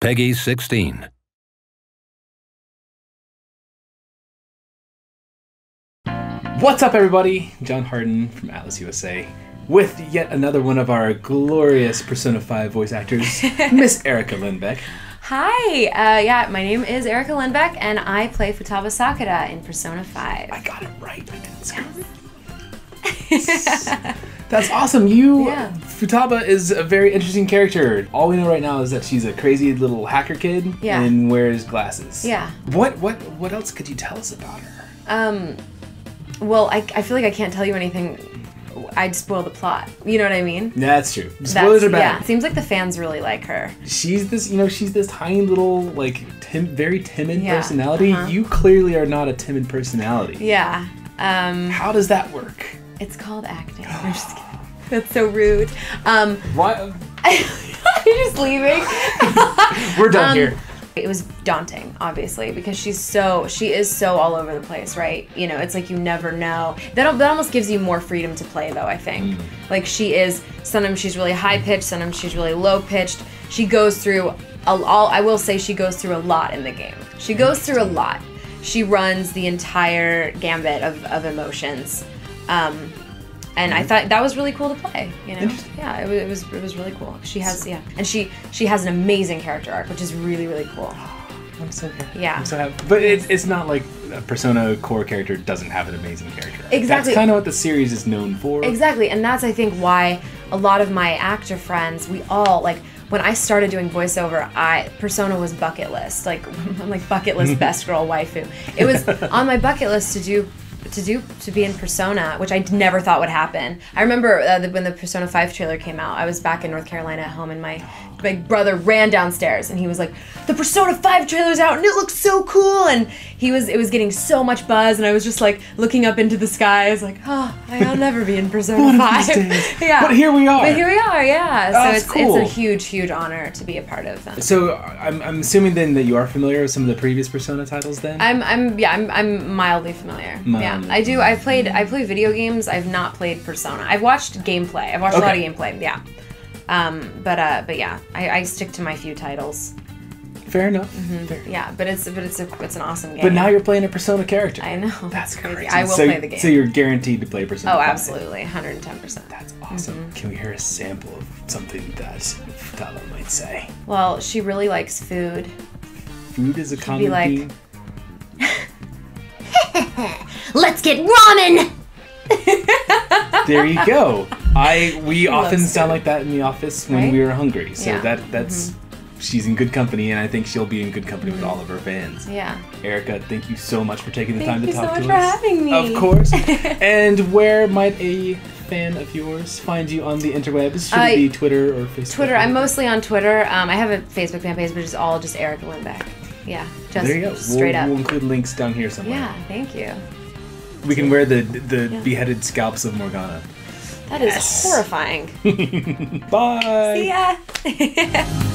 PEGI 16. What's up, everybody? John Hardin from Atlus USA with yet another one of our glorious Persona 5 voice actors, Miss Erica Lindbeck. Hi, uh, yeah, my name is Erica Lindbeck, and I play Futaba Sakura in Persona 5. I got it right. I didn't screw it. That's awesome. You, Yeah. Futaba is a very interesting character. All we know right now is that she's a crazy little hacker kid Yeah. and wears glasses. Yeah. What what what else could you tell us about her? Um, well, I, I feel like I can't tell you anything. I'd spoil the plot. You know what I mean? Yeah, that's true. That's- Spoilers are Yeah, bad. it seems like the fans really like her. She's this, you know, she's this tiny little, like, tim- very timid Yeah, personality. uh-huh. You clearly are not a timid personality. Yeah. Um, How does that work? It's called acting. I'm just kidding. That's so rude. Um, Why? you're just leaving. We're done Um, here. It was daunting, obviously, because she's so she is so all over the place, right? You know, it's like you never know. That that almost gives you more freedom to play, though. I think, like she is. Sometimes she's really high pitched, sometimes she's really low pitched. She goes through a, all. I will say she goes through a lot in the game. She goes through a lot. She runs the entire gambit of, of emotions. Um, and I thought that was really cool to play. You know, yeah, it was, it was it was really cool. She has yeah, and she she has an amazing character arc, which is really really cool. I'm so happy. Yeah. I'm so happy. But it's, it's not like a Persona core character doesn't have an amazing character. Exactly. That's kind of what the series is known for. Exactly, and that's I think why a lot of my actor friends, we all like when I started doing voiceover, I Persona was bucket list, like I'm like bucket list best girl waifu. It was on my bucket list to do to do to be in Persona, which I never thought would happen. I remember uh, the, when the Persona 5 trailer came out, I was back in North Carolina at home and my my brother ran downstairs and he was like, "The Persona 5 trailer's out and it looks so cool." And he was it was getting so much buzz and I was just like looking up into the sky. I was like, "Oh, I'll never be in Persona One of 5." these days. yeah. But here we are. But here we are, yeah. So That's it's cool. it's a huge, huge honor to be a part of them. So I'm, I'm assuming then that you are familiar with some of the previous Persona titles then? I'm I'm yeah, I'm I'm mildly familiar. Mildly. Yeah. I do I played I play video games. I've not played Persona. I've watched gameplay. I've watched a lot of gameplay, yeah. Um, but uh but yeah, I, I stick to my few titles. Fair enough. Mm-hmm. Fair. Yeah, but it's but it's a it's an awesome game. But now you're playing a Persona character. I know. That's crazy. crazy. I will so, play the game. So you're guaranteed to play Persona. oh, 5. absolutely. 110%. That's awesome. Mm-hmm. Can we hear a sample of something that Futaba might say? Well, she really likes food. Food is a common like- theme. Let's get ramen. There you go. I we often loves sound like that in the office when Right? we are hungry. So Yeah. Mm-hmm. that that's she's in good company, and I think she'll be in good company with all of her fans. Yeah. Erica, thank you so much for taking the Thank time you to so talk much to for us. having me. Of course. and where might a fan of yours find you on the interwebs? Should I- it be Twitter or Facebook? Twitter. I'm mostly on Twitter. Um, I have a Facebook fan page, but it's all just Erica Lindbeck. Yeah, just There you go. straight we'll, up. We'll include links down here somewhere. Yeah, thank you. We can wear the the Yeah. beheaded scalps of Morgana. That is Yes. horrifying. Bye. See ya.